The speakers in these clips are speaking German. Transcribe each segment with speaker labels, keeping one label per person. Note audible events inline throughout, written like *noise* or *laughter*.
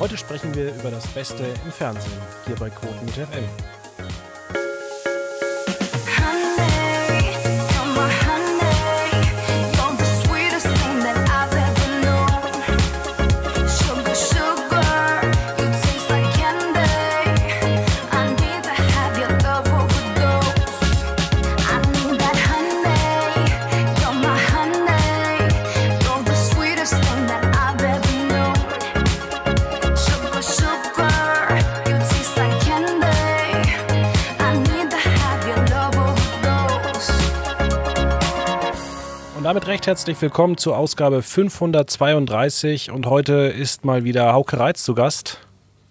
Speaker 1: Heute sprechen wir über das Beste im Fernsehen, hier bei Quoten mit FM. Recht herzlich willkommen zur Ausgabe 532 und heute ist mal wieder Hauke Reitz zu Gast.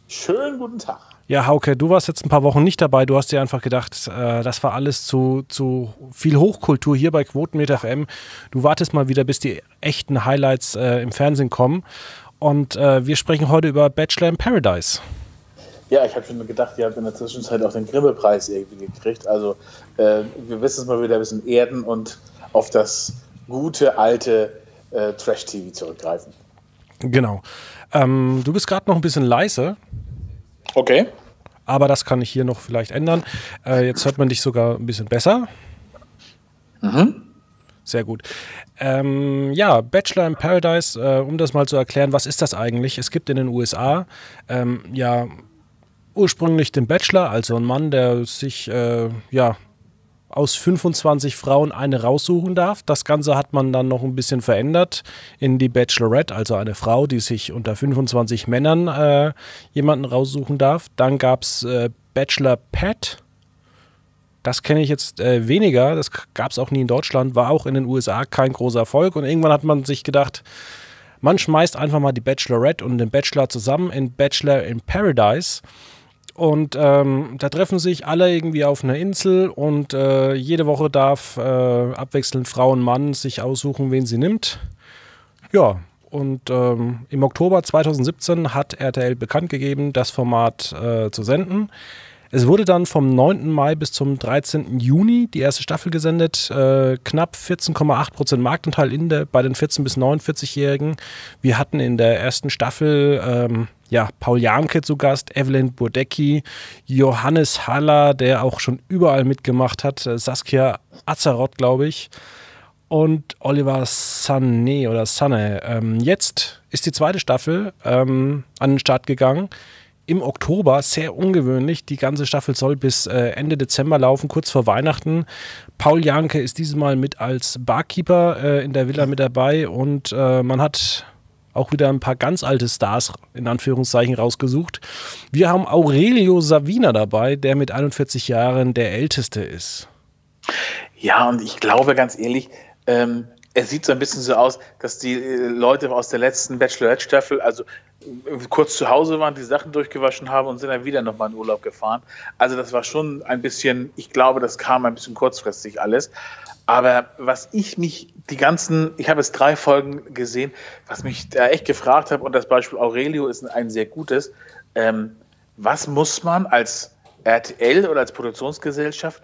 Speaker 2: Schönen guten Tag.
Speaker 1: Ja, Hauke, du warst jetzt ein paar Wochen nicht dabei. Du hast dir einfach gedacht, äh, das war alles zu, zu viel Hochkultur hier bei Quotenmeter FM. Du wartest mal wieder, bis die echten Highlights äh, im Fernsehen kommen. Und äh, wir sprechen heute über Bachelor in Paradise.
Speaker 2: Ja, ich habe schon gedacht, ihr habt in der Zwischenzeit auch den Grimme-Preis irgendwie gekriegt. Also äh, wir wissen es mal wieder ein bisschen erden und auf das gute alte äh, Trash-TV zurückgreifen.
Speaker 1: Genau. Ähm, du bist gerade noch ein bisschen leise.
Speaker 2: Okay.
Speaker 1: Aber das kann ich hier noch vielleicht ändern. Äh, jetzt hört man dich sogar ein bisschen besser. Mhm. Sehr gut. Ähm, ja, Bachelor in Paradise, äh, um das mal zu erklären, was ist das eigentlich? Es gibt in den USA ähm, ja ursprünglich den Bachelor, also ein Mann, der sich äh, ja aus 25 Frauen eine raussuchen darf. Das Ganze hat man dann noch ein bisschen verändert in die Bachelorette, also eine Frau, die sich unter 25 Männern äh, jemanden raussuchen darf. Dann gab es äh, Bachelor Pet. Das kenne ich jetzt äh, weniger. Das gab es auch nie in Deutschland, war auch in den USA kein großer Erfolg. Und irgendwann hat man sich gedacht, man schmeißt einfach mal die Bachelorette und den Bachelor zusammen in Bachelor in Paradise. Und ähm, da treffen sich alle irgendwie auf einer Insel und äh, jede Woche darf äh, abwechselnd Frau und Mann sich aussuchen, wen sie nimmt. Ja, und ähm, im Oktober 2017 hat RTL bekannt gegeben, das Format äh, zu senden. Es wurde dann vom 9. Mai bis zum 13. Juni die erste Staffel gesendet. Äh, knapp 14,8% Marktanteil in der, bei den 14- bis 49-Jährigen. Wir hatten in der ersten Staffel ähm, ja, Paul Janke zu Gast, Evelyn Burdecki, Johannes Haller, der auch schon überall mitgemacht hat, äh, Saskia Azaroth, glaube ich, und Oliver Sané oder Sanne. Ähm, jetzt ist die zweite Staffel ähm, an den Start gegangen im Oktober, sehr ungewöhnlich. Die ganze Staffel soll bis äh, Ende Dezember laufen, kurz vor Weihnachten. Paul Janke ist dieses Mal mit als Barkeeper äh, in der Villa mit dabei und äh, man hat auch wieder ein paar ganz alte Stars in Anführungszeichen rausgesucht. Wir haben Aurelio Savina dabei, der mit 41 Jahren der älteste ist.
Speaker 2: Ja, und ich glaube ganz ehrlich, ähm, es sieht so ein bisschen so aus, dass die äh, Leute aus der letzten Bachelorette-Staffel, also kurz zu Hause waren, die Sachen durchgewaschen haben und sind dann wieder nochmal in Urlaub gefahren. Also das war schon ein bisschen, ich glaube, das kam ein bisschen kurzfristig alles. Aber was ich mich die ganzen, ich habe jetzt drei Folgen gesehen, was mich da echt gefragt habe, und das Beispiel Aurelio ist ein sehr gutes, ähm, was muss man als RTL oder als Produktionsgesellschaft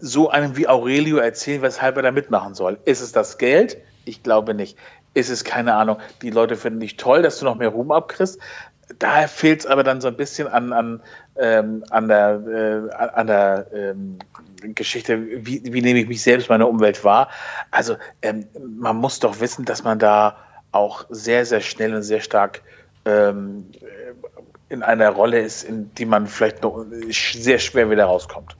Speaker 2: so einem wie Aurelio erzählen, weshalb er da mitmachen soll? Ist es das Geld? Ich glaube nicht ist es, keine Ahnung, die Leute finden dich toll, dass du noch mehr Ruhm abkriegst. Daher fehlt es aber dann so ein bisschen an, an, ähm, an der, äh, an der ähm, Geschichte, wie, wie nehme ich mich selbst, meine Umwelt wahr. Also ähm, man muss doch wissen, dass man da auch sehr, sehr schnell und sehr stark ähm, in einer Rolle ist, in die man vielleicht noch sehr schwer wieder rauskommt.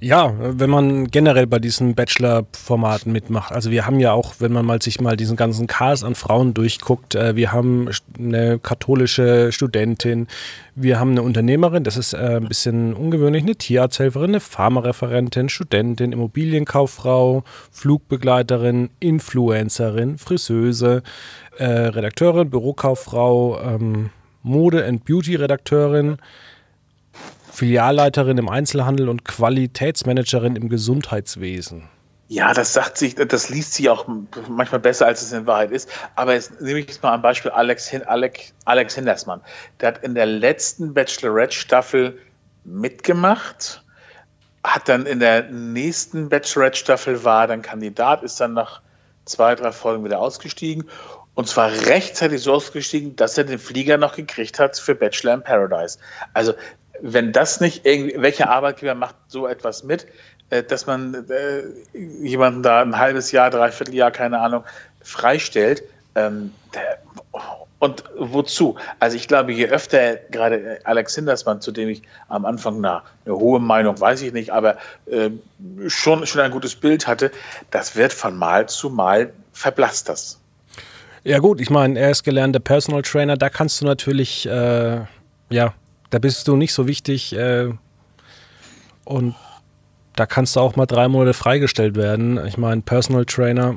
Speaker 1: Ja, wenn man generell bei diesen Bachelor-Formaten mitmacht. Also wir haben ja auch, wenn man mal sich mal diesen ganzen Chaos an Frauen durchguckt, äh, wir haben eine katholische Studentin, wir haben eine Unternehmerin, das ist äh, ein bisschen ungewöhnlich, eine Tierarzthelferin, eine Pharmareferentin, Studentin, Immobilienkauffrau, Flugbegleiterin, Influencerin, Friseuse, äh, Redakteurin, Bürokauffrau, ähm, Mode- and Beauty-Redakteurin, Filialleiterin im Einzelhandel und Qualitätsmanagerin im Gesundheitswesen.
Speaker 2: Ja, das sagt sich, das liest sich auch manchmal besser, als es in Wahrheit ist. Aber jetzt nehme ich jetzt mal ein Beispiel Alex, Alex, Alex Hindersmann. Der hat in der letzten Bachelorette-Staffel mitgemacht, hat dann in der nächsten Bachelorette-Staffel war dann Kandidat, ist dann nach zwei, drei Folgen wieder ausgestiegen Und zwar rechtzeitig so ausgestiegen, dass er den Flieger noch gekriegt hat für Bachelor in Paradise. Also, wenn das nicht welcher Arbeitgeber macht so etwas mit, äh, dass man äh, jemanden da ein halbes Jahr, dreiviertel Jahr, keine Ahnung, freistellt? Ähm, und wozu? Also ich glaube, je öfter gerade Alex Hindersmann, zu dem ich am Anfang eine, eine hohe Meinung, weiß ich nicht, aber äh, schon, schon ein gutes Bild hatte, das wird von Mal zu Mal verblasst das.
Speaker 1: Ja gut, ich meine, er ist gelernter Personal Trainer, da kannst du natürlich, äh, ja, da bist du nicht so wichtig äh, und da kannst du auch mal drei Monate freigestellt werden. Ich meine, Personal Trainer,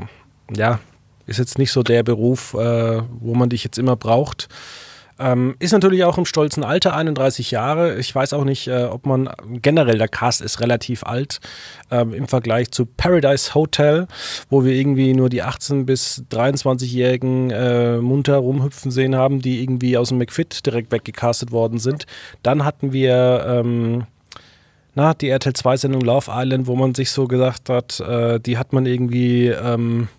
Speaker 1: ja, ist jetzt nicht so der Beruf, äh, wo man dich jetzt immer braucht. Ähm, ist natürlich auch im stolzen Alter, 31 Jahre. Ich weiß auch nicht, äh, ob man generell, der Cast ist relativ alt ähm, im Vergleich zu Paradise Hotel, wo wir irgendwie nur die 18- bis 23-Jährigen äh, munter rumhüpfen sehen haben, die irgendwie aus dem McFit direkt weggecastet worden sind. Dann hatten wir. Ähm, na, die RTL 2-Sendung Love Island, wo man sich so gesagt hat, äh, die hat man irgendwie, ähm,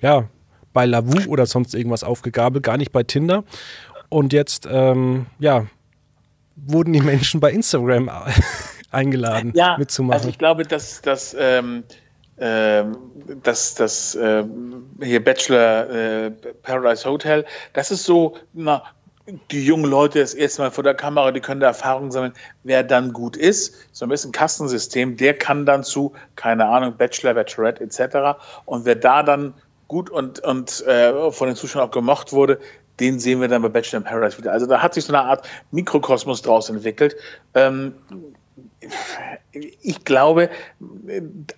Speaker 1: ja, bei Lavu oder sonst irgendwas aufgegabelt, gar nicht bei Tinder. Und jetzt, ähm, ja, wurden die Menschen bei Instagram *laughs* eingeladen,
Speaker 2: ja, mitzumachen. Also ich glaube, dass das ähm, ähm, das, das äh, hier Bachelor äh, Paradise Hotel, das ist so, na, die jungen Leute das erste Mal vor der Kamera, die können da Erfahrungen sammeln, wer dann gut ist. So ein bisschen Kastensystem, der kann dann zu, keine Ahnung, Bachelor, Bachelorette etc. Und wer da dann gut und, und äh, von den Zuschauern auch gemocht wurde, den sehen wir dann bei Bachelor in Paradise wieder. Also da hat sich so eine Art Mikrokosmos draus entwickelt. Ähm, ich glaube,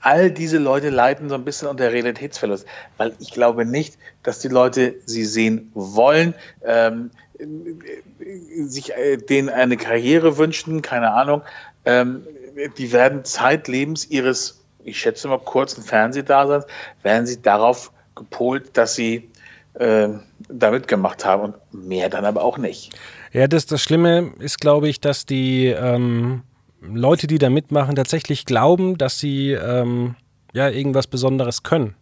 Speaker 2: all diese Leute leiden so ein bisschen unter Realitätsverlust, weil ich glaube nicht, dass die Leute sie sehen wollen, ähm, sich äh, denen eine Karriere wünschen, keine Ahnung. Ähm, die werden zeitlebens ihres, ich schätze mal, kurzen Fernsehdaseins, werden sie darauf gepolt, dass sie äh, da mitgemacht haben und mehr dann aber auch nicht.
Speaker 1: Ja, das, das Schlimme ist, glaube ich, dass die ähm, Leute, die da mitmachen, tatsächlich glauben, dass sie ähm, ja irgendwas Besonderes können.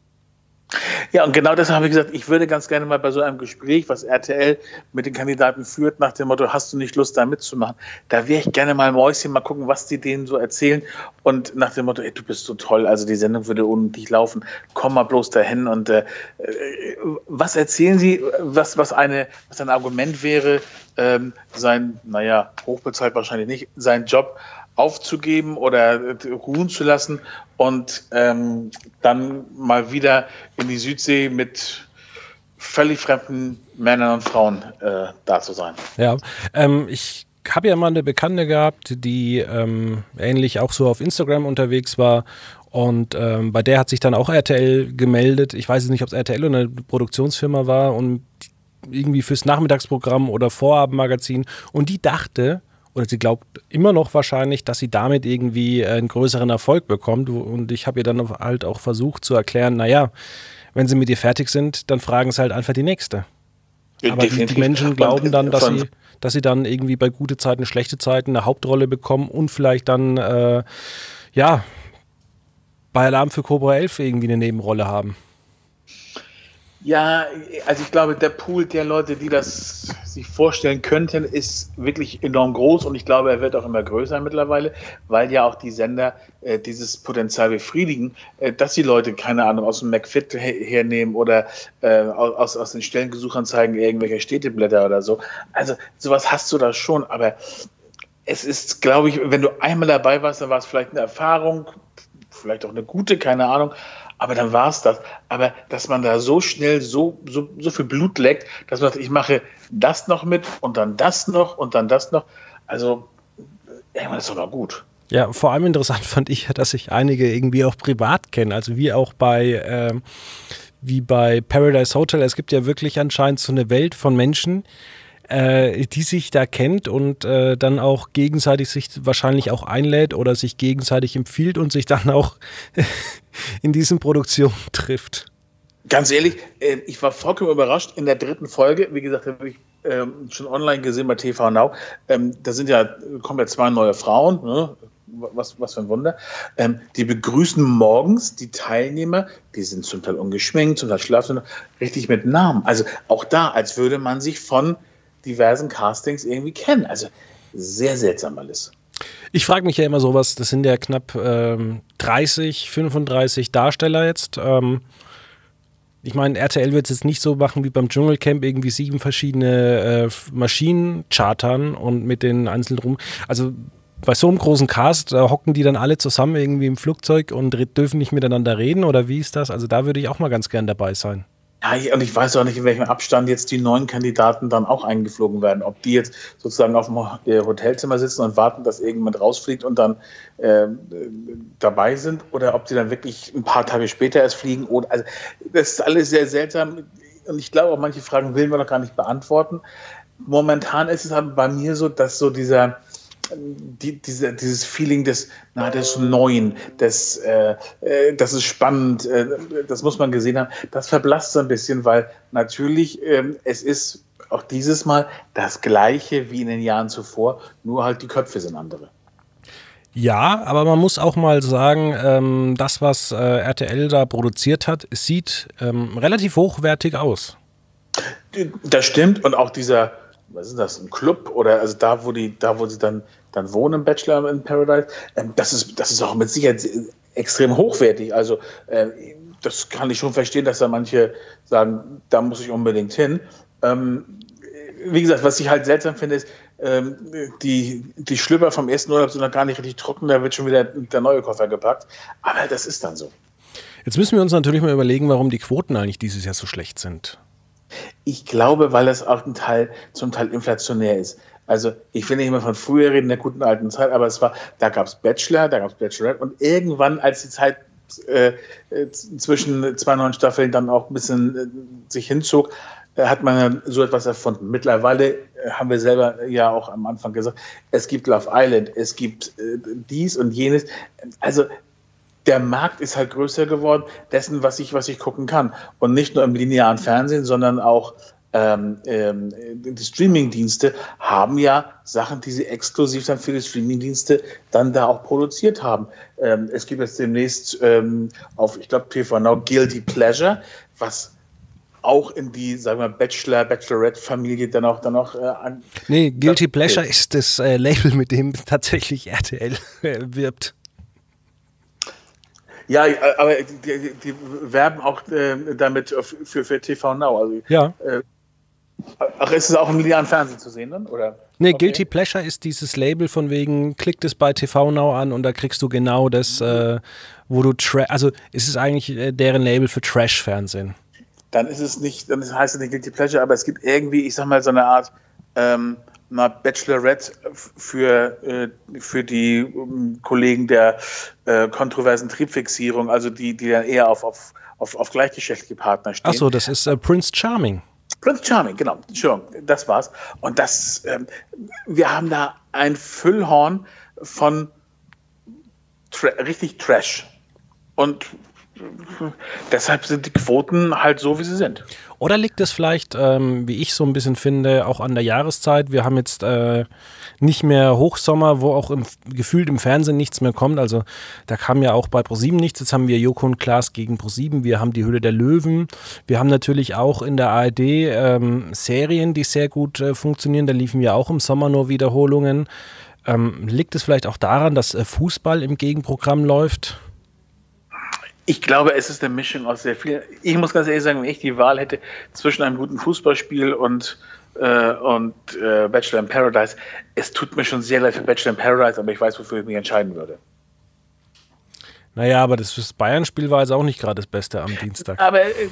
Speaker 2: Ja, und genau deshalb habe ich gesagt, ich würde ganz gerne mal bei so einem Gespräch, was RTL mit den Kandidaten führt, nach dem Motto, hast du nicht Lust, da mitzumachen? Da wäre ich gerne mal Mäuschen, mal gucken, was die denen so erzählen. Und nach dem Motto, ey, du bist so toll, also die Sendung würde ohne dich laufen, komm mal bloß dahin. Und äh, was erzählen sie, was, was, eine, was ein Argument wäre, ähm, sein, naja, hochbezahlt wahrscheinlich nicht, sein Job aufzugeben oder ruhen zu lassen und ähm, dann mal wieder in die Südsee mit völlig fremden Männern und Frauen äh, da zu sein.
Speaker 1: Ja, ähm, ich habe ja mal eine Bekannte gehabt, die ähm, ähnlich auch so auf Instagram unterwegs war und ähm, bei der hat sich dann auch RTL gemeldet. Ich weiß nicht, ob es RTL oder eine Produktionsfirma war und irgendwie fürs Nachmittagsprogramm oder Vorabendmagazin und die dachte, oder sie glaubt immer noch wahrscheinlich, dass sie damit irgendwie äh, einen größeren Erfolg bekommt. Und ich habe ihr dann halt auch versucht zu erklären, naja, wenn sie mit ihr fertig sind, dann fragen sie halt einfach die nächste. Aber die, die, Menschen glauben dann, dass sie, dass sie dann irgendwie bei gute Zeiten, schlechte Zeiten eine Hauptrolle bekommen und vielleicht dann, äh, ja, bei Alarm für Cobra 11 irgendwie eine Nebenrolle haben.
Speaker 2: Ja, also ich glaube, der Pool der Leute, die das sich vorstellen könnten, ist wirklich enorm groß und ich glaube, er wird auch immer größer mittlerweile, weil ja auch die Sender äh, dieses Potenzial befriedigen, äh, dass die Leute, keine Ahnung, aus dem McFit her hernehmen oder äh, aus, aus den Stellengesuchanzeigen irgendwelche Städteblätter oder so. Also sowas hast du da schon, aber es ist, glaube ich, wenn du einmal dabei warst, dann war es vielleicht eine Erfahrung, vielleicht auch eine gute, keine Ahnung, aber dann war es das. Aber dass man da so schnell so, so, so viel Blut leckt, dass man sagt, ich mache das noch mit und dann das noch und dann das noch. Also, irgendwann ist doch noch gut.
Speaker 1: Ja, vor allem interessant fand ich, dass ich einige irgendwie auch privat kenne. Also wie auch bei, ähm, wie bei Paradise Hotel. Es gibt ja wirklich anscheinend so eine Welt von Menschen, äh, die sich da kennt und äh, dann auch gegenseitig sich wahrscheinlich auch einlädt oder sich gegenseitig empfiehlt und sich dann auch *laughs* in diesen Produktionen trifft.
Speaker 2: Ganz ehrlich, äh, ich war vollkommen überrascht in der dritten Folge. Wie gesagt, habe ich ähm, schon online gesehen bei TV Now. Ähm, da sind ja, kommen ja zwei neue Frauen, ne? was, was für ein Wunder. Ähm, die begrüßen morgens die Teilnehmer, die sind zum Teil ungeschminkt, zum Teil schlafen, richtig mit Namen. Also auch da, als würde man sich von diversen Castings irgendwie kennen. Also sehr seltsam alles.
Speaker 1: Ich frage mich ja immer sowas, das sind ja knapp ähm, 30, 35 Darsteller jetzt. Ähm, ich meine, RTL wird es jetzt nicht so machen wie beim Dschungelcamp, irgendwie sieben verschiedene äh, Maschinen chartern und mit den einzelnen rum. Also bei so einem großen Cast da hocken die dann alle zusammen irgendwie im Flugzeug und dürfen nicht miteinander reden oder wie ist das? Also da würde ich auch mal ganz gern dabei sein.
Speaker 2: Ja, und ich weiß auch nicht, in welchem Abstand jetzt die neuen Kandidaten dann auch eingeflogen werden. Ob die jetzt sozusagen auf dem Hotelzimmer sitzen und warten, dass irgendjemand rausfliegt und dann äh, dabei sind oder ob die dann wirklich ein paar Tage später erst fliegen. Oder, also, das ist alles sehr seltsam. Und ich glaube, auch manche Fragen will man noch gar nicht beantworten. Momentan ist es aber bei mir so, dass so dieser, die, diese, dieses Feeling des, na, des Neuen, des, äh, äh, das ist spannend, äh, das muss man gesehen haben, das verblasst so ein bisschen, weil natürlich ähm, es ist auch dieses Mal das Gleiche wie in den Jahren zuvor, nur halt die Köpfe sind andere.
Speaker 1: Ja, aber man muss auch mal sagen, ähm, das, was äh, RTL da produziert hat, sieht ähm, relativ hochwertig aus.
Speaker 2: Das stimmt und auch dieser was ist das, ein Club oder also da, wo die, da, wo sie dann, dann wohnen, Bachelor in Paradise, ähm, das, ist, das ist auch mit Sicherheit extrem hochwertig. Also äh, das kann ich schon verstehen, dass da manche sagen, da muss ich unbedingt hin. Ähm, wie gesagt, was ich halt seltsam finde, ist, ähm, die, die Schlüpper vom ersten Urlaub sind noch gar nicht richtig trocken, da wird schon wieder der neue Koffer gepackt. Aber das ist dann so.
Speaker 1: Jetzt müssen wir uns natürlich mal überlegen, warum die Quoten eigentlich dieses Jahr so schlecht sind.
Speaker 2: Ich glaube, weil das auch ein Teil, zum Teil inflationär ist. Also ich will nicht immer von früher reden, der guten alten Zeit, aber es war, da gab es Bachelor, da gab es Bachelorette und irgendwann, als die Zeit äh, zwischen zwei neuen Staffeln dann auch ein bisschen äh, sich hinzog, äh, hat man so etwas erfunden. Mittlerweile äh, haben wir selber ja auch am Anfang gesagt, es gibt Love Island, es gibt äh, dies und jenes. Also der Markt ist halt größer geworden, dessen, was ich, was ich gucken kann. Und nicht nur im linearen Fernsehen, sondern auch ähm, ähm, die Streamingdienste haben ja Sachen, die sie exklusiv dann für die Streamingdienste dann da auch produziert haben. Ähm, es gibt jetzt demnächst ähm, auf, ich glaube, TV Now Guilty Pleasure, was auch in die, sagen wir, Bachelor, Bachelorette-Familie dann auch, dann auch äh, an.
Speaker 1: Nee, Guilty Pleasure ist das äh, Label, mit dem tatsächlich RTL äh, wirbt.
Speaker 2: Ja, aber die, die werben auch äh, damit für, für TV Now. Also,
Speaker 1: ja.
Speaker 2: Äh, ach, ist es auch im linearen Fernsehen zu sehen dann? Oder?
Speaker 1: Nee, okay. Guilty Pleasure ist dieses Label von wegen, klick das bei TV Now an und da kriegst du genau das, äh, wo du, also es ist eigentlich äh, deren Label für Trash-Fernsehen.
Speaker 2: Dann ist es nicht, dann heißt es nicht Guilty Pleasure, aber es gibt irgendwie, ich sag mal, so eine Art ähm, mal Bachelorette für, äh, für die ähm, Kollegen der äh, kontroversen Triebfixierung, also die, die dann eher auf, auf, auf, auf gleichgeschlechtliche Partner stehen.
Speaker 1: Achso, das ist äh, Prince Charming.
Speaker 2: Prince Charming, genau, Entschuldigung, das war's. Und das, ähm, wir haben da ein Füllhorn von tra richtig Trash. Und deshalb sind die Quoten halt so, wie sie sind.
Speaker 1: Oder liegt es vielleicht, ähm, wie ich so ein bisschen finde, auch an der Jahreszeit? Wir haben jetzt äh, nicht mehr Hochsommer, wo auch im, gefühlt im Fernsehen nichts mehr kommt. Also da kam ja auch bei ProSieben nichts. Jetzt haben wir Joko und Klaas gegen ProSieben. Wir haben die Hülle der Löwen. Wir haben natürlich auch in der ARD ähm, Serien, die sehr gut äh, funktionieren. Da liefen ja auch im Sommer nur Wiederholungen. Ähm, liegt es vielleicht auch daran, dass äh, Fußball im Gegenprogramm läuft?
Speaker 2: Ich glaube, es ist eine Mischung aus sehr viel. Ich muss ganz ehrlich sagen, wenn ich die Wahl hätte zwischen einem guten Fußballspiel und, äh, und äh, Bachelor in Paradise, es tut mir schon sehr leid für Bachelor in Paradise, aber ich weiß, wofür ich mich entscheiden würde.
Speaker 1: Naja, aber das Bayern-Spiel war jetzt auch nicht gerade das Beste am Dienstag.
Speaker 2: Aber äh,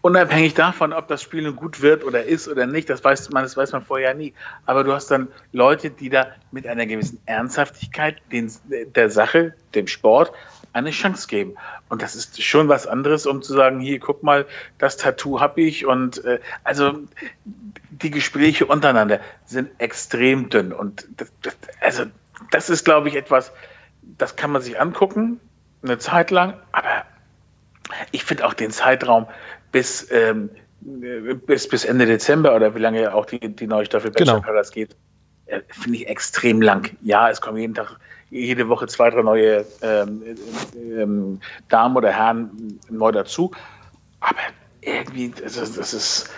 Speaker 2: unabhängig davon, ob das Spiel nun gut wird oder ist oder nicht, das weiß man, das weiß man vorher nie. Aber du hast dann Leute, die da mit einer gewissen Ernsthaftigkeit den, der Sache, dem Sport, eine Chance geben. Und das ist schon was anderes, um zu sagen, hier, guck mal, das Tattoo habe ich. Und äh, also die Gespräche untereinander sind extrem dünn. Und das, das, also das ist, glaube ich, etwas, das kann man sich angucken, eine Zeit lang, aber ich finde auch den Zeitraum bis, ähm, bis, bis Ende Dezember oder wie lange auch die, die neue Staffel
Speaker 1: Bachelor genau.
Speaker 2: Paradise geht, äh, finde ich extrem lang. Ja, es kommen jeden Tag, jede Woche zwei, drei neue ähm, ähm, Damen oder Herren neu dazu. Aber irgendwie, das ist, das ist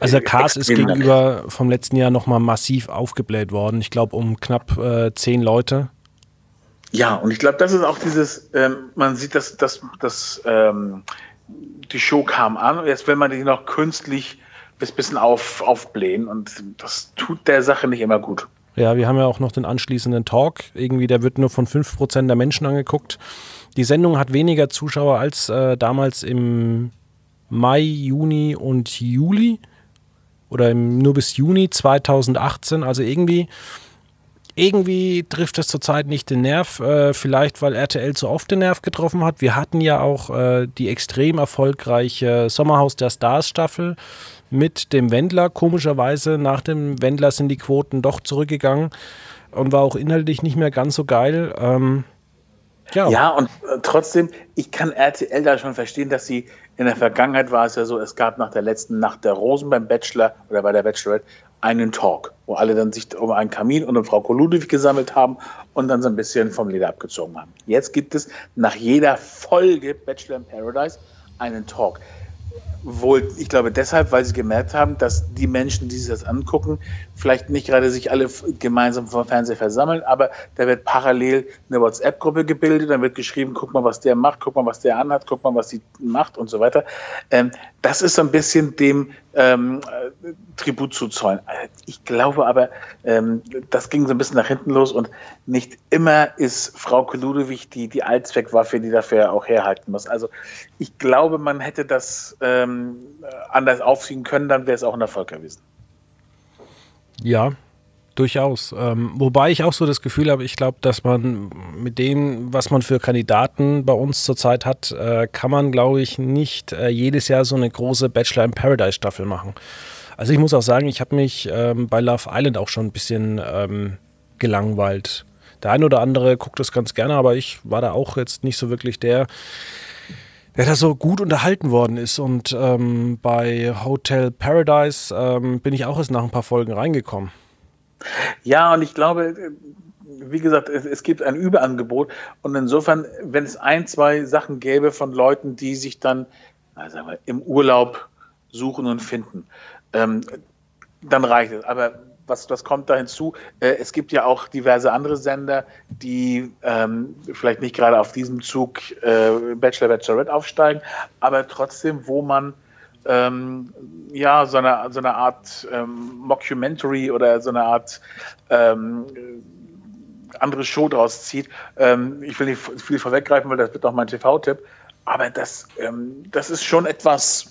Speaker 1: also der Cast ist gegenüber vom letzten Jahr nochmal massiv aufgebläht worden. Ich glaube um knapp äh, zehn Leute.
Speaker 2: Ja, und ich glaube, das ist auch dieses, ähm, man sieht, dass, dass, dass ähm, die Show kam an und jetzt will man die noch künstlich bis bisschen auf, aufblähen und das tut der Sache nicht immer gut.
Speaker 1: Ja, wir haben ja auch noch den anschließenden Talk. Irgendwie, der wird nur von 5% der Menschen angeguckt. Die Sendung hat weniger Zuschauer als äh, damals im Mai, Juni und Juli oder im, nur bis Juni 2018. Also irgendwie, irgendwie trifft es zurzeit nicht den Nerv. Äh, vielleicht, weil RTL zu oft den Nerv getroffen hat. Wir hatten ja auch äh, die extrem erfolgreiche Sommerhaus der Stars Staffel mit dem Wendler. Komischerweise nach dem Wendler sind die Quoten doch zurückgegangen und war auch inhaltlich nicht mehr ganz so geil. Ähm,
Speaker 2: ja. ja, und äh, trotzdem, ich kann RTL da schon verstehen, dass sie in der Vergangenheit war es ja so, es gab nach der letzten Nacht der Rosen beim Bachelor oder bei der Bachelorette einen Talk, wo alle dann sich um einen Kamin und um Frau Koludewig gesammelt haben und dann so ein bisschen vom Leder abgezogen haben. Jetzt gibt es nach jeder Folge Bachelor in Paradise einen Talk. Wohl, ich glaube deshalb, weil sie gemerkt haben, dass die Menschen, die sich das angucken, vielleicht nicht gerade sich alle gemeinsam vor dem Fernseher versammeln, aber da wird parallel eine WhatsApp-Gruppe gebildet, dann wird geschrieben, guck mal, was der macht, guck mal, was der anhat, guck mal, was sie macht und so weiter. Ähm, das ist so ein bisschen dem ähm, äh, Tribut zu zollen. Ich glaube aber, ähm, das ging so ein bisschen nach hinten los und nicht immer ist Frau Koludewig die, die Allzweckwaffe, die dafür auch herhalten muss. Also ich glaube, man hätte das ähm, anders aufziehen können, dann wäre es auch ein Erfolg gewesen.
Speaker 1: Ja, durchaus. Ähm, wobei ich auch so das Gefühl habe, ich glaube, dass man mit dem, was man für Kandidaten bei uns zurzeit hat, äh, kann man, glaube ich, nicht äh, jedes Jahr so eine große Bachelor in Paradise Staffel machen. Also ich muss auch sagen, ich habe mich ähm, bei Love Island auch schon ein bisschen ähm, gelangweilt. Der eine oder andere guckt das ganz gerne, aber ich war da auch jetzt nicht so wirklich der, der da so gut unterhalten worden ist. Und ähm, bei Hotel Paradise ähm, bin ich auch erst nach ein paar Folgen reingekommen.
Speaker 2: Ja, und ich glaube, wie gesagt, es, es, gibt ein Überangebot und insofern, wenn es ein, zwei Sachen gäbe von Leuten, die sich dann also im Urlaub suchen und finden, ähm, dann reicht es. Aber was, was kommt da hinzu? Äh, es gibt ja auch diverse andere Sender, die ähm, vielleicht nicht gerade auf diesem Zug äh, Bachelor, Bachelorette aufsteigen, aber trotzdem, wo man ähm, ja, so eine, so eine Art ähm, Mockumentary oder so eine Art ähm, andere Show draus zieht. Ähm, ich will nicht viel vorweggreifen, weil das wird auch mein TV-Tipp. Aber das, ähm, das ist schon etwas.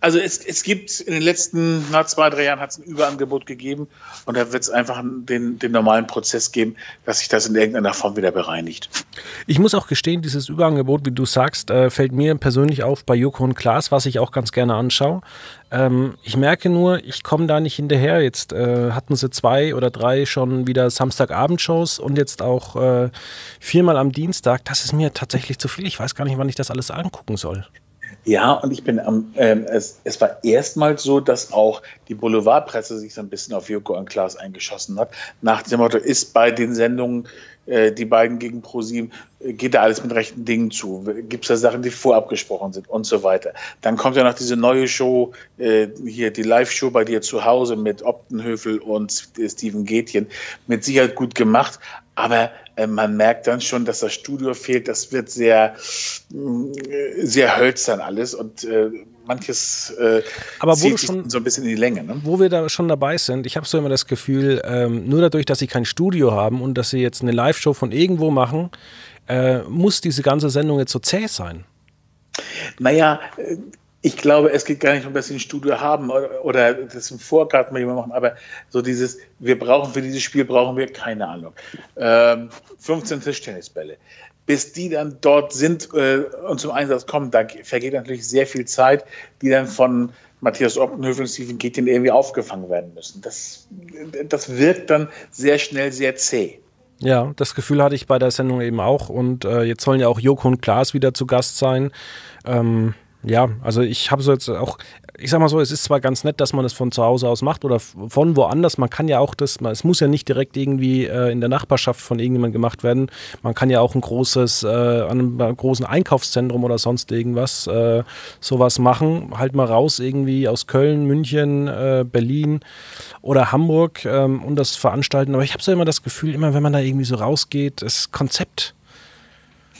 Speaker 2: Also es, es gibt in den letzten na, zwei, drei Jahren hat es ein Überangebot gegeben und da wird es einfach den, den normalen Prozess geben, dass sich das in irgendeiner Form wieder bereinigt.
Speaker 1: Ich muss auch gestehen, dieses Überangebot, wie du sagst, äh, fällt mir persönlich auf bei Joko und Klaas, was ich auch ganz gerne anschaue. Ähm, ich merke nur, ich komme da nicht hinterher. Jetzt äh, hatten sie zwei oder drei schon wieder Samstagabendshows und jetzt auch äh, viermal am Dienstag. Das ist mir tatsächlich zu viel. Ich weiß gar nicht, wann ich das alles angucken soll.
Speaker 2: Ja, und ich bin am, ähm, es, es war erstmals so, dass auch die Boulevardpresse sich so ein bisschen auf Joko und Klaas eingeschossen hat. Nach dem Motto, ist bei den Sendungen äh, die beiden gegen ProSieben, geht da alles mit rechten Dingen zu? Gibt es da Sachen, die vorabgesprochen sind und so weiter? Dann kommt ja noch diese neue Show, äh, hier die Live-Show bei dir zu Hause mit Optenhöfel und Steven Gätjen. Mit Sicherheit gut gemacht, aber äh, man merkt dann schon, dass das Studio fehlt. Das wird sehr, äh, sehr hölzern alles und äh, manches äh,
Speaker 1: Aber wo zieht schon, so ein bisschen in die Länge. Ne? Wo wir da schon dabei sind, ich habe so immer das Gefühl, ähm, nur dadurch, dass sie kein Studio haben und dass sie jetzt eine Live-Show von irgendwo machen, äh, muss diese ganze Sendung jetzt so zäh sein.
Speaker 2: Naja, äh, ich glaube, es geht gar nicht um, dass sie ein Studio haben oder, oder das im Vorgarten mal jemand machen, aber so dieses, wir brauchen für dieses Spiel, brauchen wir, keine Ahnung, ähm, 15 Tischtennisbälle bis die dann dort sind äh, und zum Einsatz kommen, da vergeht natürlich sehr viel Zeit, die dann von Matthias Oppenhövel und Stephen Keating irgendwie aufgefangen werden müssen. Das, das wirkt dann sehr schnell sehr zäh.
Speaker 1: Ja, das Gefühl hatte ich bei der Sendung eben auch. Und äh, jetzt sollen ja auch Joko und Klaas wieder zu Gast sein. Ähm, ja, also ich habe so jetzt auch, ich sag mal so, es ist zwar ganz nett, dass man das von zu Hause aus macht oder von woanders. Man kann ja auch das, es muss ja nicht direkt irgendwie äh, in der Nachbarschaft von irgendjemandem gemacht werden. Man kann ja auch ein großes, äh, an einem großen Einkaufszentrum oder sonst irgendwas äh, sowas machen. Halt mal raus irgendwie aus Köln, München, äh, Berlin oder Hamburg ähm, und das veranstalten. Aber ich habe so immer das Gefühl, immer wenn man da irgendwie so rausgeht, das Konzept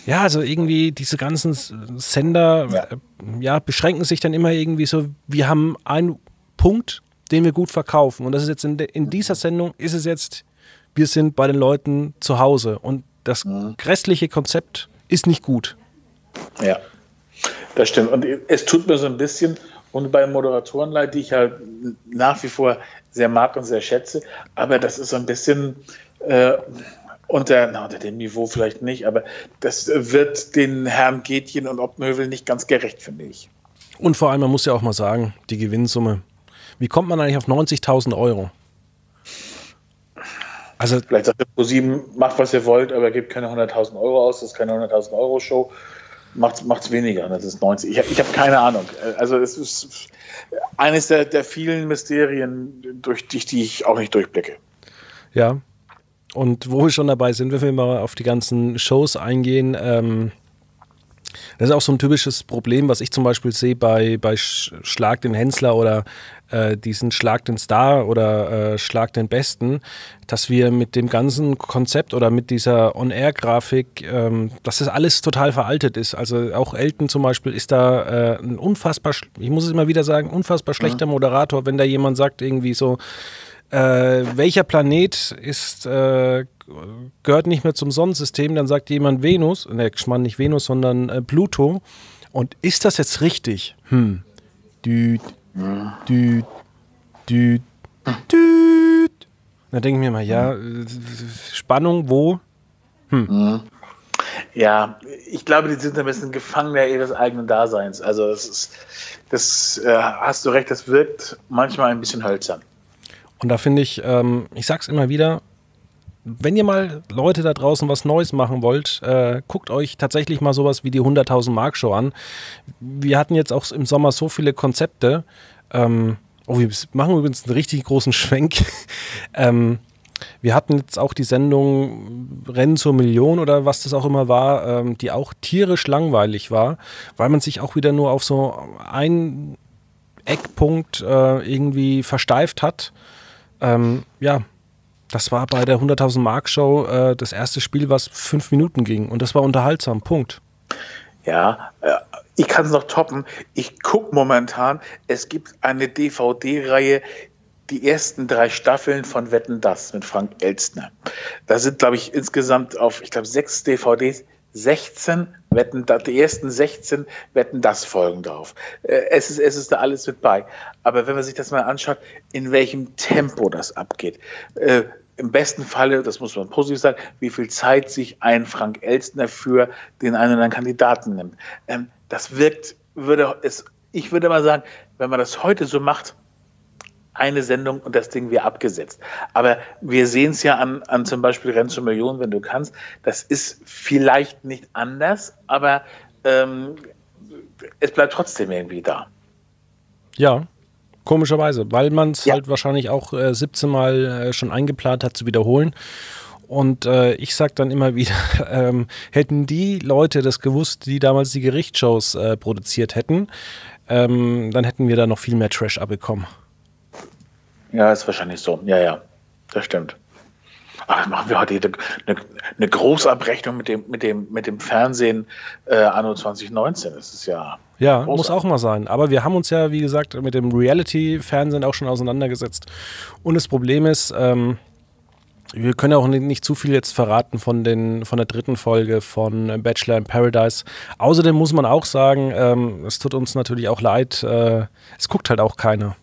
Speaker 1: ja, also irgendwie diese ganzen Sender ja. Äh, ja. beschränken sich dann immer irgendwie so, wir haben einen Punkt, den wir gut verkaufen. Und das ist jetzt in, de, in dieser Sendung, ist es jetzt, wir sind bei den Leuten zu Hause. Und das mhm. restliche Konzept ist nicht gut.
Speaker 2: Ja, das stimmt. Und es tut mir so ein bisschen, und bei Moderatoren leid, die ich halt nach wie vor sehr mag und sehr schätze, aber das ist so ein bisschen. Äh, unter, na, unter dem Niveau vielleicht nicht, aber das wird den Herrn Gätchen und Oppenhövel nicht ganz gerecht, finde ich.
Speaker 1: Und vor allem, man muss ja auch mal sagen, die Gewinnsumme. Wie kommt man eigentlich auf 90.000 Euro?
Speaker 2: Also, Vielleicht sagt der ProSieben, macht was ihr wollt, aber gebt keine 100.000 Euro aus, das ist keine 100.000 Euro Show. Macht es weniger, das ist 90. Ich, ich habe keine Ahnung. Also es ist eines der, der vielen Mysterien, durch die, die ich auch nicht durchblicke.
Speaker 1: Ja, und wo wir schon dabei sind, wenn wir mal auf die ganzen Shows eingehen, ähm, das ist auch so ein typisches Problem, was ich zum Beispiel sehe bei, bei Schlag den Hensler oder äh, diesen Schlag den Star oder äh, Schlag den Besten, dass wir mit dem ganzen Konzept oder mit dieser On-Air-Grafik, ähm, dass das alles total veraltet ist. Also auch Elton zum Beispiel ist da äh, ein unfassbar, ich muss es immer wieder sagen, unfassbar schlechter Moderator, wenn da jemand sagt irgendwie so, äh, welcher Planet ist, äh, gehört nicht mehr zum Sonnensystem, dann sagt jemand Venus, ne, Schmarrn nicht Venus, sondern äh, Pluto. Und ist das jetzt richtig? Hm. Düt, düt, düt, düt. Da denke ich mir mal, ja, Spannung, wo?
Speaker 2: Hm. Ja, ich glaube, die sind ein bisschen Gefangener ihres eigenen Daseins. Also das ist, das äh, hast du recht, das wirkt manchmal ein bisschen hölzern.
Speaker 1: Und da finde ich, ähm, ich sag's immer wieder, wenn ihr mal Leute da draußen was Neues machen wollt, äh, guckt euch tatsächlich mal sowas wie die 100.000 Mark Show an. Wir hatten jetzt auch im Sommer so viele Konzepte. Ähm, oh, wir machen übrigens einen richtig großen Schwenk. *laughs* ähm, wir hatten jetzt auch die Sendung Rennen zur Million oder was das auch immer war, ähm, die auch tierisch langweilig war, weil man sich auch wieder nur auf so einen Eckpunkt äh, irgendwie versteift hat. Ähm, ja, das war bei der 100.000 Mark Show äh, das erste Spiel, was fünf Minuten ging. Und das war unterhaltsam. Punkt.
Speaker 2: Ja, äh, ich kann es noch toppen. Ich gucke momentan, es gibt eine DVD-Reihe, die ersten drei Staffeln von Wetten Das mit Frank Elstner. Da sind, glaube ich, insgesamt auf, ich glaube, sechs DVDs 16 Wetten, die ersten 16 Wetten das folgen drauf. Äh, es ist, es ist da alles mit bei. Aber wenn man sich das mal anschaut, in welchem Tempo das abgeht, äh, im besten Falle, das muss man positiv sagen, wie viel Zeit sich ein Frank Elstner für den einen oder anderen Kandidaten nimmt. Ähm, das wirkt, würde es, ich würde mal sagen, wenn man das heute so macht, eine Sendung und das Ding wir abgesetzt. Aber wir sehen es ja an, an zum Beispiel Renn zur Million, wenn du kannst. Das ist vielleicht nicht anders, aber ähm, es bleibt trotzdem irgendwie da.
Speaker 1: Ja, komischerweise, weil man es ja. halt wahrscheinlich auch äh, 17 Mal äh, schon eingeplant hat zu wiederholen. Und äh, ich sage dann immer *laughs* wieder, ähm, hätten die Leute das gewusst, die damals die Gerichtsshows äh, produziert hätten, ähm, dann hätten wir da noch viel mehr Trash abbekommen.
Speaker 2: Ja, ist wahrscheinlich so. Ja, ja, das stimmt. Aber machen wir heute eine, eine Großabrechnung mit dem, mit dem, mit dem Fernsehen äh, anno 2019. Das ist ja.
Speaker 1: Ja, großartig. muss auch mal sein. Aber wir haben uns ja, wie gesagt, mit dem Reality-Fernsehen auch schon auseinandergesetzt. Und das Problem ist, ähm, wir können auch nicht, nicht, zu viel jetzt verraten von, den, von der dritten Folge von Bachelor in Paradise. Außerdem muss man auch sagen, ähm, es tut uns natürlich auch leid, äh, es guckt halt auch keiner.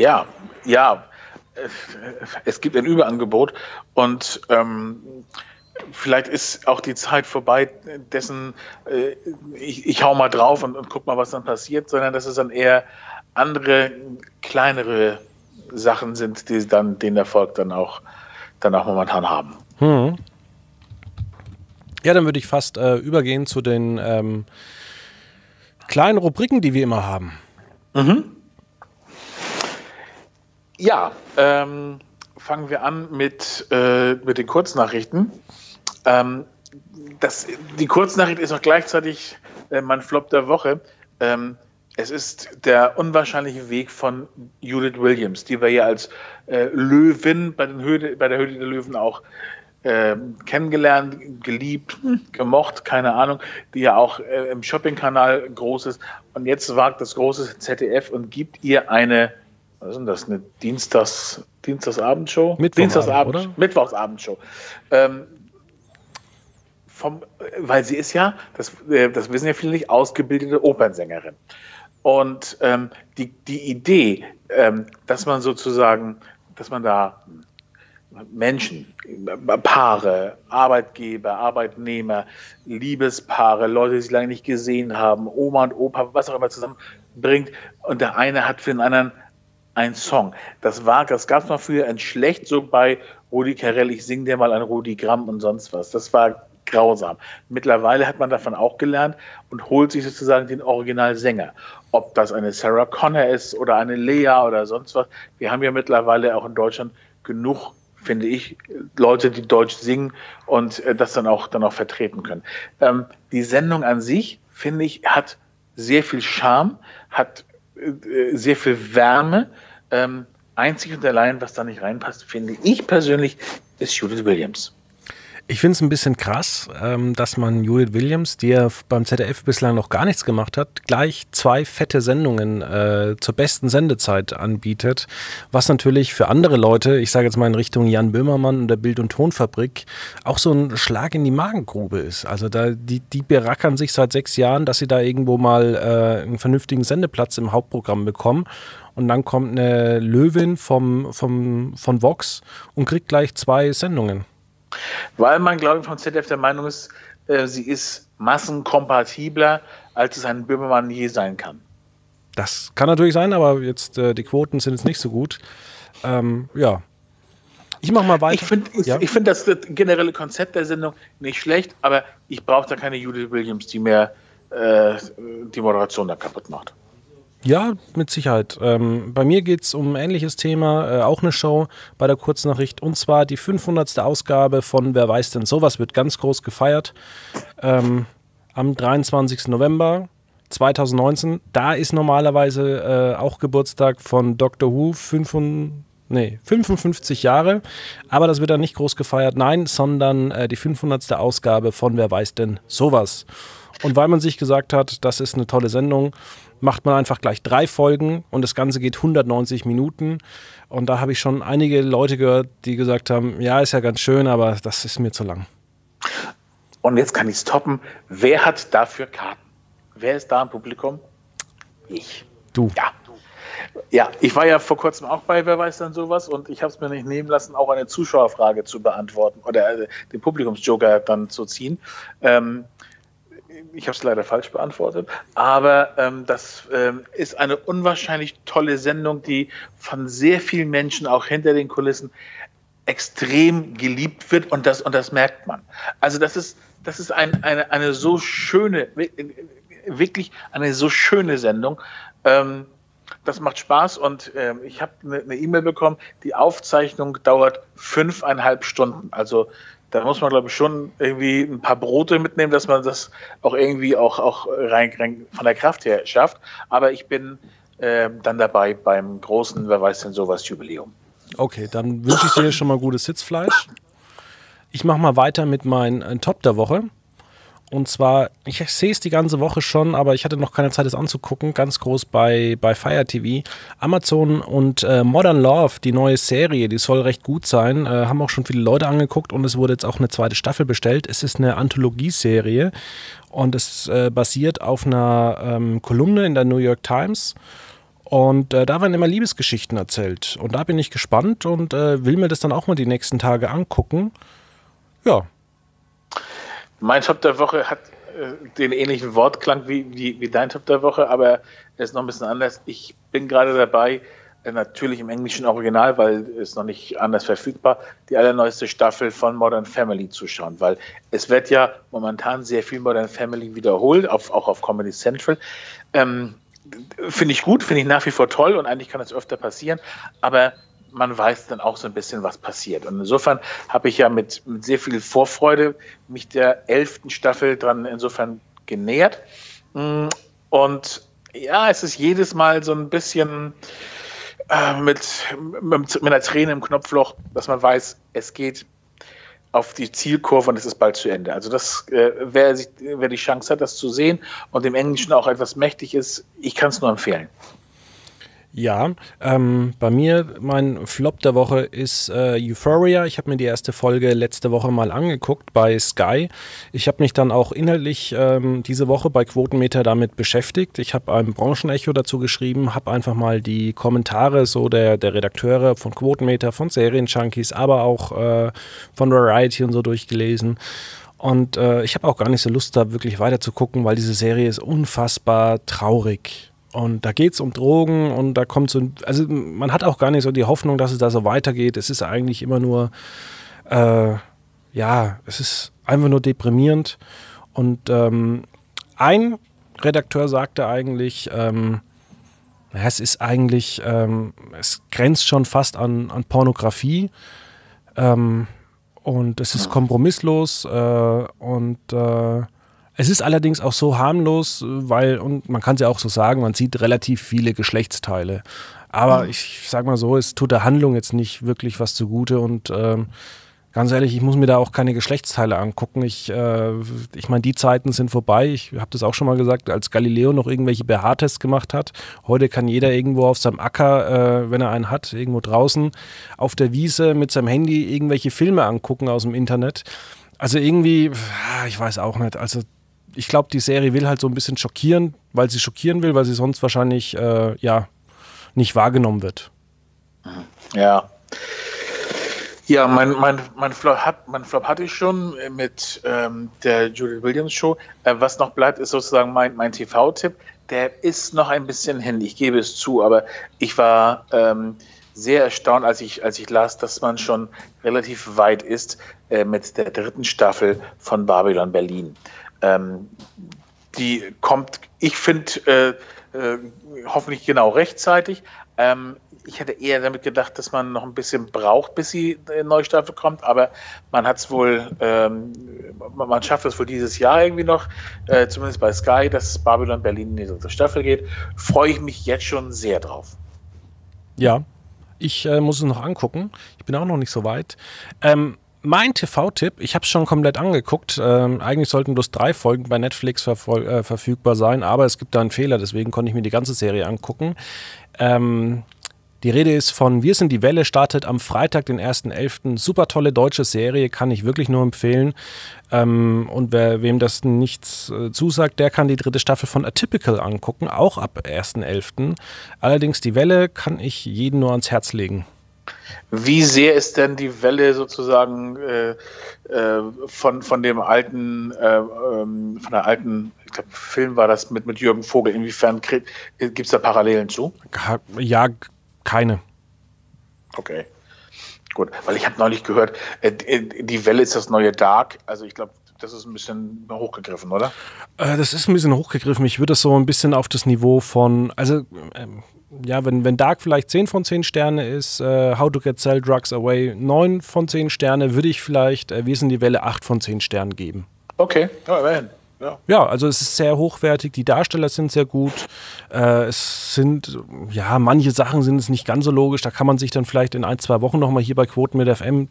Speaker 2: Ja, ja. Es gibt ein Überangebot und ähm, vielleicht ist auch die Zeit vorbei, dessen äh, ich, ich hau mal drauf und, und guck mal, was dann passiert, sondern dass es dann eher andere, kleinere Sachen sind, die dann den Erfolg dann auch, dann auch momentan haben. Hm.
Speaker 1: Ja, dann würde ich fast äh, übergehen zu den ähm, kleinen Rubriken, die wir immer haben. Mhm.
Speaker 2: Ja, ähm, fangen wir an mit, äh, mit den Kurznachrichten. Ähm, das, die Kurznachricht ist auch gleichzeitig äh, mein Flop der Woche. Ähm, es ist der unwahrscheinliche Weg von Judith Williams, die wir ja als äh, Löwin bei, den Höhle, bei der Höhle der Löwen auch äh, kennengelernt, geliebt, gemocht, keine Ahnung, die ja auch äh, im Shopping-Kanal groß ist. Und jetzt wagt das große ZDF und gibt ihr eine, was ist denn das, eine Dienstags, Dienstagsabendshow?
Speaker 1: Dienstagsabend, oder?
Speaker 2: Mittwochsabendshow. Ähm, vom, weil sie ist ja, das, äh, das wissen ja viele nicht, ausgebildete Opernsängerin. Und ähm, die, die Idee, ähm, dass man sozusagen, dass man da Menschen, Paare, Arbeitgeber, Arbeitnehmer, Liebespaare, Leute, die sich lange nicht gesehen haben, Oma und Opa, was auch immer zusammenbringt. Und der eine hat für den anderen einen Song. Das war, das gab es mal früher ein Schlecht, so bei Rudi Carell, ich sing dir mal ein Rudi Gramm und sonst was. Das war grausam. Mittlerweile hat man davon auch gelernt und holt sich sozusagen den Originalsänger. Ob das eine Sarah Connor ist oder eine Lea oder sonst was. Wir haben ja mittlerweile auch in Deutschland genug, finde ich, Leute, die Deutsch singen und äh, das dann auch, dann auch vertreten können. Ähm, die Sendung an sich, finde ich, hat sehr viel Charme, hat äh, sehr viel Wärme. Ähm, einzig und allein, was da nicht reinpasst, finde ich persönlich, ist Judith Williams.
Speaker 1: Ich finde es ein bisschen krass, ähm, dass man Judith Williams, die ja beim ZDF bislang noch gar nichts gemacht hat, gleich zwei fette Sendungen äh, zur besten Sendezeit anbietet. Was natürlich für andere Leute, ich sage jetzt mal in Richtung Jan Böhmermann und der Bild- und Tonfabrik, auch so ein Schlag in die Magengrube ist. Also da, die, die berackern sich seit sechs Jahren, dass sie da irgendwo mal äh, einen vernünftigen Sendeplatz im Hauptprogramm bekommen. Und dann kommt eine Löwin vom, vom, von Vox und kriegt gleich zwei Sendungen.
Speaker 2: Weil man, glaube ich, von ZDF der Meinung ist, äh, sie ist massenkompatibler, als es ein Böhmermann je sein kann.
Speaker 1: Das kann natürlich sein, aber jetzt äh, die Quoten sind jetzt nicht so gut. Ähm, ja. Ich mache mal weiter.
Speaker 2: Ich finde ja? find das generelle Konzept der Sendung nicht schlecht, aber ich brauche da keine Judith Williams, die mir äh, die Moderation da kaputt macht.
Speaker 1: Ja, mit Sicherheit. Ähm, bei mir geht es um ein ähnliches Thema, äh, auch eine Show bei der Kurznachricht und zwar die 500. Ausgabe von Wer weiß denn sowas wird ganz groß gefeiert ähm, am 23. November 2019. Da ist normalerweise äh, auch Geburtstag von Dr. Who, 55, nee, 55 Jahre, aber das wird dann nicht groß gefeiert, nein, sondern äh, die 500. Ausgabe von Wer weiß denn sowas. Und weil man sich gesagt hat, das ist eine tolle Sendung, macht man einfach gleich drei Folgen und das Ganze geht 190 Minuten. Und da habe ich schon einige Leute gehört, die gesagt haben, ja, ist ja ganz schön, aber das ist mir zu lang.
Speaker 2: Und jetzt kann ich es toppen. Wer hat dafür Karten? Wer ist da im Publikum? Ich.
Speaker 1: Du.
Speaker 2: Ja. Ja, ich war ja vor kurzem auch bei Wer weiß dann sowas und ich habe es mir nicht nehmen lassen, auch eine Zuschauerfrage zu beantworten oder äh, den Publikumsjoker dann zu ziehen. Ähm, ich habe es leider falsch beantwortet, aber ähm, das ähm, ist eine unwahrscheinlich tolle Sendung, die von sehr vielen Menschen auch hinter den Kulissen extrem geliebt wird und das, und das merkt man. Also das ist, das ist ein, eine, eine so schöne, wirklich eine so schöne Sendung. Ähm, das macht Spaß und äh, ich habe eine E-Mail bekommen, die Aufzeichnung dauert fünfeinhalb Stunden. Also da muss man, glaube ich, schon irgendwie ein paar Brote mitnehmen, dass man das auch irgendwie auch, auch rein, rein von der Kraft her schafft. Aber ich bin äh, dann dabei beim großen, wer weiß denn sowas, Jubiläum.
Speaker 1: Okay, dann wünsche ich dir schon mal gutes Sitzfleisch. Ich mache mal weiter mit meinem äh, Top der Woche. Und zwar, ich sehe es die ganze Woche schon, aber ich hatte noch keine Zeit, es anzugucken. Ganz groß bei, bei Fire TV. Amazon und äh, Modern Love, die neue Serie, die soll recht gut sein. Äh, haben auch schon viele Leute angeguckt und es wurde jetzt auch eine zweite Staffel bestellt. Es ist eine Anthologieserie und es äh, basiert auf einer ähm, Kolumne in der New York Times. Und äh, da werden immer Liebesgeschichten erzählt. Und da bin ich gespannt und äh, will mir das dann auch mal die nächsten Tage angucken. Ja,
Speaker 2: mein Top der Woche hat äh, den ähnlichen Wortklang wie, wie, wie, dein Top der Woche, aber er ist noch ein bisschen anders. Ich bin gerade dabei, äh, natürlich im englischen Original, weil es noch nicht anders verfügbar, die allerneueste Staffel von Modern Family zu schauen, weil es wird ja momentan sehr viel Modern Family wiederholt, auf, auch auf Comedy Central. Ähm, finde ich gut, finde ich nach wie vor toll und eigentlich kann das öfter passieren, aber man weiß dann auch so ein bisschen, was passiert. Und insofern habe ich ja mit, mit sehr viel Vorfreude mich der elften Staffel dran insofern genähert. Und ja, es ist jedes Mal so ein bisschen äh, mit, mit, mit einer Träne im Knopfloch, dass man weiß, es geht auf die Zielkurve und es ist bald zu Ende. Also das, äh, wer, sich, wer die Chance hat, das zu sehen und im Englischen auch etwas mächtig ist, ich kann es nur empfehlen.
Speaker 1: Ja, ähm, bei mir, mein Flop der Woche ist äh, Euphoria. Ich habe mir die erste Folge letzte Woche mal angeguckt bei Sky. Ich habe mich dann auch inhaltlich ähm, diese Woche bei Quotenmeter damit beschäftigt. Ich habe ein Branchenecho dazu geschrieben, habe einfach mal die Kommentare so der, der Redakteure von Quotenmeter, von Serienjunkies, aber auch äh, von Variety und so durchgelesen. Und äh, ich habe auch gar nicht so Lust, da wirklich weiter zu gucken, weil diese Serie ist unfassbar traurig und da geht es um Drogen und da kommt so, also man hat auch gar nicht so die Hoffnung, dass es da so weitergeht. Es ist eigentlich immer nur, äh, ja, es ist einfach nur deprimierend. Und ähm, ein Redakteur sagte eigentlich, ähm, ja, es ist eigentlich, ähm, es grenzt schon fast an, an Pornografie. Ähm, und es ist kompromisslos äh, und äh, es ist allerdings auch so harmlos, weil, und man kann es ja auch so sagen, man sieht relativ viele Geschlechtsteile. Aber mhm. ich sag mal so, es tut der Handlung jetzt nicht wirklich was zugute und ähm, ganz ehrlich, ich muss mir da auch keine Geschlechtsteile angucken. Ich, äh, ich meine, die Zeiten sind vorbei. Ich habe das auch schon mal gesagt, als Galileo noch irgendwelche BH-Tests gemacht hat. Heute kann jeder irgendwo auf seinem Acker, äh, wenn er einen hat, irgendwo draußen auf der Wiese mit seinem Handy irgendwelche Filme angucken aus dem Internet. Also irgendwie, ich weiß auch nicht. Also ich glaube, die Serie will halt so ein bisschen schockieren, weil sie schockieren will, weil sie sonst wahrscheinlich äh, ja nicht wahrgenommen wird.
Speaker 2: Ja. Ja, mein, mein, mein, Flop, hat, mein Flop hatte ich schon mit ähm, der Julie Williams Show. Äh, was noch bleibt, ist sozusagen mein, mein TV-Tipp. Der ist noch ein bisschen hin, ich gebe es zu, aber ich war ähm, sehr erstaunt, als ich, als ich las, dass man schon relativ weit ist äh, mit der dritten Staffel von Babylon Berlin. Ähm, die kommt, ich finde, äh, äh, hoffentlich genau rechtzeitig. Ähm, ich hätte eher damit gedacht, dass man noch ein bisschen braucht, bis die neue Staffel kommt, aber man hat es wohl, ähm, man schafft es wohl dieses Jahr irgendwie noch, äh, zumindest bei Sky, dass Babylon Berlin in die dritte Staffel geht. Freue ich mich jetzt schon sehr drauf.
Speaker 1: Ja, ich äh, muss es noch angucken. Ich bin auch noch nicht so weit. Ähm, mein TV-Tipp, ich habe es schon komplett angeguckt. Ähm, eigentlich sollten bloß drei Folgen bei Netflix äh, verfügbar sein, aber es gibt da einen Fehler, deswegen konnte ich mir die ganze Serie angucken. Ähm, die Rede ist von Wir sind die Welle, startet am Freitag, den 1.11. Super tolle deutsche Serie, kann ich wirklich nur empfehlen. Ähm, und wer, wem das nichts äh, zusagt, der kann die dritte Staffel von Atypical angucken, auch ab 1.11. Allerdings die Welle kann ich jeden nur ans Herz legen.
Speaker 2: Wie sehr ist denn die Welle sozusagen äh, äh, von, von dem alten, äh, ähm, von der alten, ich glaube, Film war das mit, mit Jürgen Vogel, inwiefern gibt es da Parallelen zu?
Speaker 1: Ja, keine.
Speaker 2: Okay. Gut, weil ich habe neulich gehört, äh, die Welle ist das neue Dark. Also ich glaube, das ist ein bisschen hochgegriffen, oder?
Speaker 1: Äh, das ist ein bisschen hochgegriffen. Ich würde das so ein bisschen auf das Niveau von, also ähm, ja, wenn, wenn Dark vielleicht 10 von 10 Sterne ist, äh, How to Get Sell Drugs Away 9 von 10 Sterne, würde ich vielleicht äh, Wir sind die Welle 8 von 10 Sternen geben.
Speaker 2: Okay, ja, immerhin.
Speaker 1: Ja. ja, also es ist sehr hochwertig, die Darsteller sind sehr gut. Äh, es sind, ja, manche Sachen sind es nicht ganz so logisch, da kann man sich dann vielleicht in ein, zwei Wochen nochmal hier bei Quoten mit FM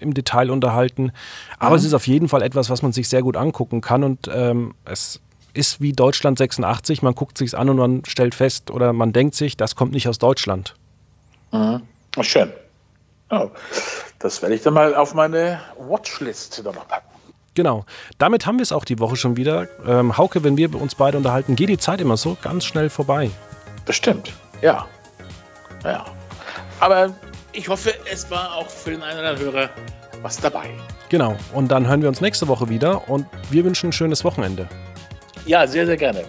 Speaker 1: im Detail unterhalten. Aber mhm. es ist auf jeden Fall etwas, was man sich sehr gut angucken kann und ähm, es ist wie Deutschland 86. Man guckt sich an und man stellt fest oder man denkt sich, das kommt nicht aus Deutschland.
Speaker 2: Mhm. Schön. Oh, das werde ich dann mal auf meine Watchlist noch packen.
Speaker 1: Genau. Damit haben wir es auch die Woche schon wieder. Ähm, Hauke, wenn wir uns beide unterhalten, geht die Zeit immer so ganz schnell vorbei.
Speaker 2: Bestimmt, ja. Ja. Aber ich hoffe, es war auch für den einen oder anderen Hörer was dabei.
Speaker 1: Genau. Und dann hören wir uns nächste Woche wieder und wir wünschen ein schönes Wochenende.
Speaker 2: Ja, sehr, sehr gerne.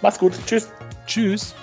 Speaker 2: Mach's gut. Tschüss.
Speaker 1: Tschüss.